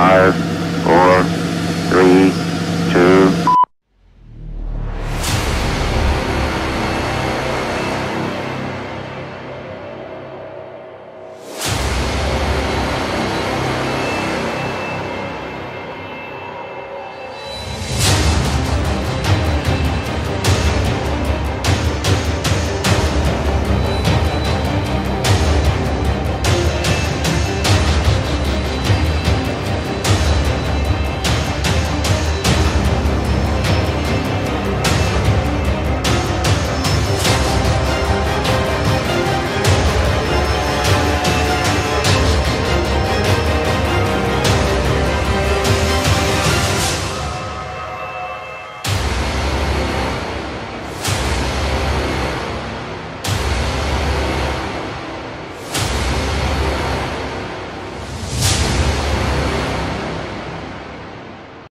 are